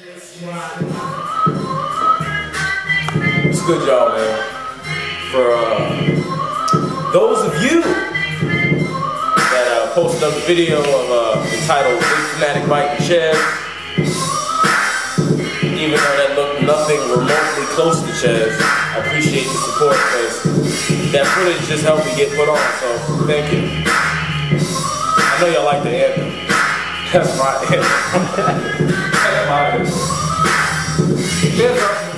It's good, y'all, man. For uh, those of you that uh, posted up the video of uh, entitled Bigg Phanatik Mike Chez, even though that looked nothing remotely close to Chez, I appreciate the support because that footage just helped me get put on, so thank you. I know y'all like the anthem. That's my That's mine.